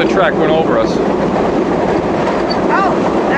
the track went over us. Oh!